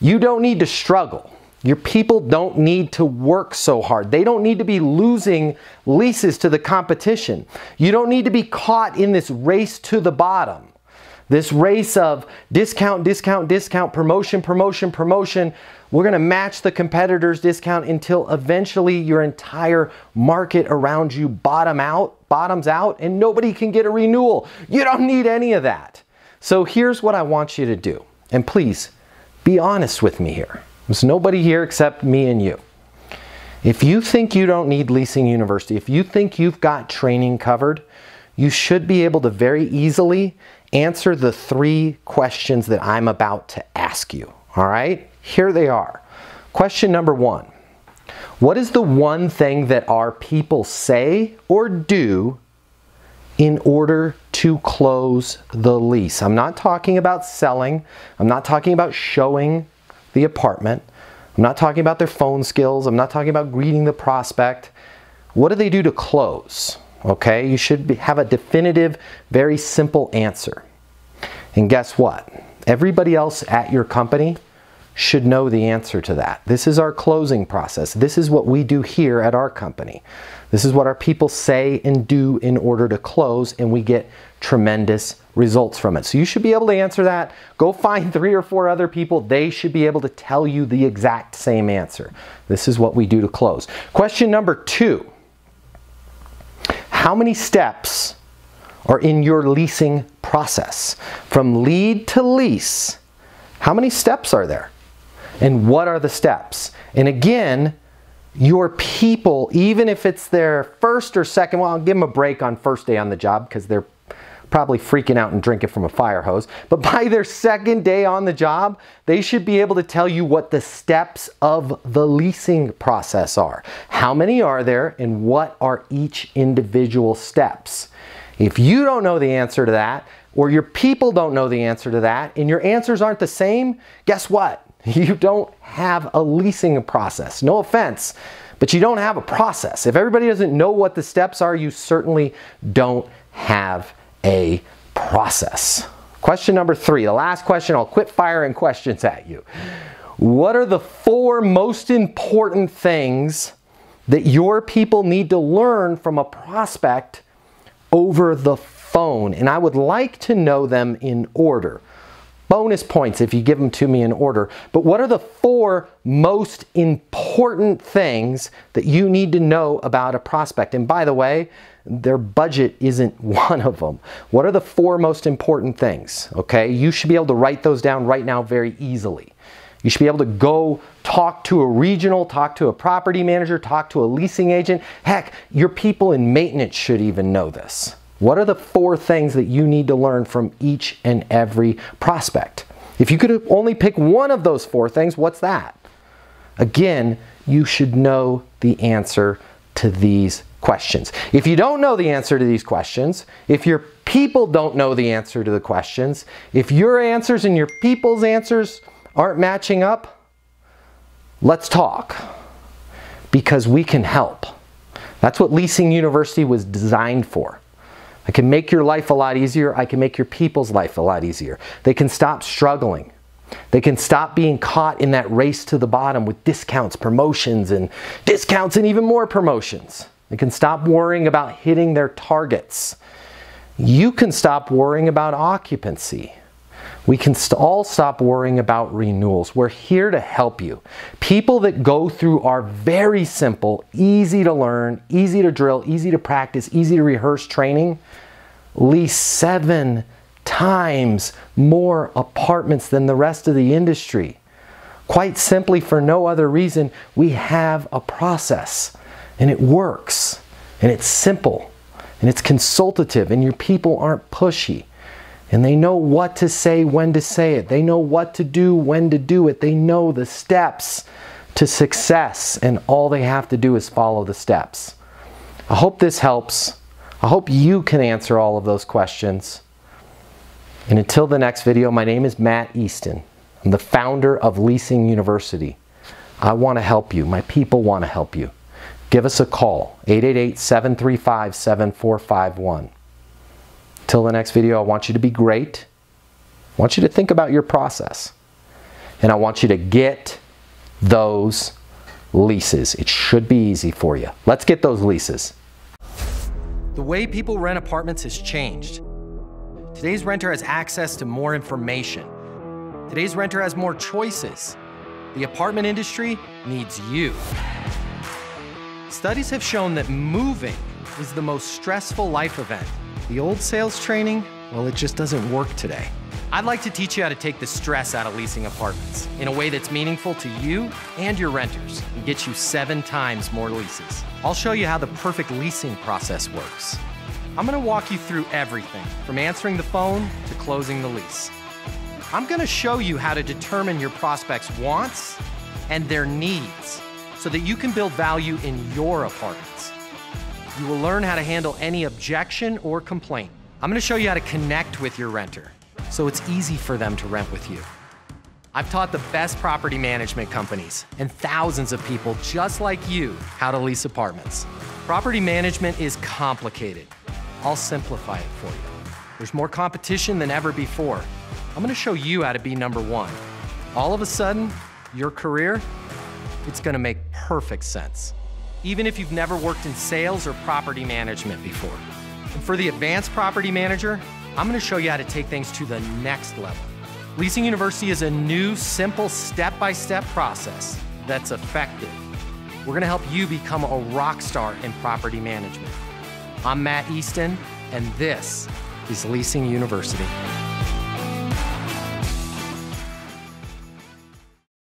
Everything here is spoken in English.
You don't need to struggle. Your people don't need to work so hard. They don't need to be losing leases to the competition. You don't need to be caught in this race to the bottom. This race of discount, discount, discount, promotion, promotion, promotion. We're going to match the competitor's discount until eventually your entire market around you bottom out, bottoms out and nobody can get a renewal. You don't need any of that. So here's what I want you to do. And please be honest with me here. There's nobody here except me and you. If you think you don't need Leasing University, if you think you've got training covered, you should be able to very easily answer the three questions that I'm about to ask you. All right? Here they are. Question number one What is the one thing that our people say or do in order to close the lease? I'm not talking about selling, I'm not talking about showing the apartment. I'm not talking about their phone skills. I'm not talking about greeting the prospect. What do they do to close? Okay, you should be, have a definitive, very simple answer. And guess what? Everybody else at your company should know the answer to that. This is our closing process. This is what we do here at our company. This is what our people say and do in order to close, and we get tremendous results from it. So you should be able to answer that. Go find three or four other people. They should be able to tell you the exact same answer. This is what we do to close. Question number two. How many steps are in your leasing process? From lead to lease, how many steps are there? And what are the steps? And again, your people, even if it's their first or second, well, I'll give them a break on first day on the job because they're probably freaking out and drinking from a fire hose. But by their second day on the job, they should be able to tell you what the steps of the leasing process are. How many are there and what are each individual steps? If you don't know the answer to that, or your people don't know the answer to that, and your answers aren't the same, guess what? You don't have a leasing process. No offense, but you don't have a process. If everybody doesn't know what the steps are, you certainly don't have a process. Question number three, the last question, I'll quit firing questions at you. What are the four most important things that your people need to learn from a prospect over the phone? And I would like to know them in order. Bonus points if you give them to me in order. But what are the four most important things that you need to know about a prospect? And by the way, their budget isn't one of them. What are the four most important things? Okay, you should be able to write those down right now very easily. You should be able to go talk to a regional, talk to a property manager, talk to a leasing agent. Heck, your people in maintenance should even know this. What are the four things that you need to learn from each and every prospect? If you could only pick one of those four things, what's that? Again, you should know the answer to these questions. If you don't know the answer to these questions, if your people don't know the answer to the questions, if your answers and your people's answers aren't matching up, let's talk because we can help. That's what Leasing University was designed for. I can make your life a lot easier. I can make your people's life a lot easier. They can stop struggling. They can stop being caught in that race to the bottom with discounts, promotions, and discounts and even more promotions. They can stop worrying about hitting their targets. You can stop worrying about occupancy. We can all stop worrying about renewals. We're here to help you. People that go through our very simple, easy to learn, easy to drill, easy to practice, easy to rehearse training lease seven times more apartments than the rest of the industry. Quite simply, for no other reason, we have a process and it works and it's simple and it's consultative and your people aren't pushy and they know what to say when to say it. They know what to do when to do it. They know the steps to success and all they have to do is follow the steps. I hope this helps. I hope you can answer all of those questions. And until the next video, my name is Matt Easton. I'm the founder of Leasing University. I want to help you. My people want to help you give us a call 888-735-7451 till the next video i want you to be great i want you to think about your process and I want you to get those leases. It should be easy for you. Let's get those leases. The way people rent apartments has changed. Today's renter has access to more information. Today's renter has more choices. The apartment industry needs you. Studies have shown that moving is the most stressful life event. The old sales training, well, it just doesn't work today. I'd like to teach you how to take the stress out of leasing apartments in a way that's meaningful to you and your renters and get you seven times more leases. I'll show you how the perfect leasing process works. I'm gonna walk you through everything from answering the phone to closing the lease. I'm gonna show you how to determine your prospects' wants and their needs so that you can build value in your apartments. You will learn how to handle any objection or complaint. I'm gonna show you how to connect with your renter so it's easy for them to rent with you. I've taught the best property management companies and thousands of people just like you how to lease apartments. Property management is complicated. I'll simplify it for you. There's more competition than ever before. I'm gonna show you how to be number one. All of a sudden, your career, it's gonna make perfect sense. Even if you've never worked in sales or property management before. And for the advanced property manager, I'm gonna show you how to take things to the next level. Leasing University is a new, simple, step-by-step process that's effective. We're gonna help you become a rock star in property management. I'm Matt Easton, and this is Leasing University.